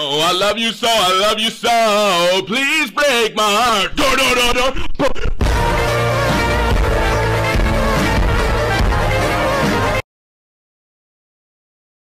Oh, I love you so, I love you so. Please break my heart. Do, do, do, do.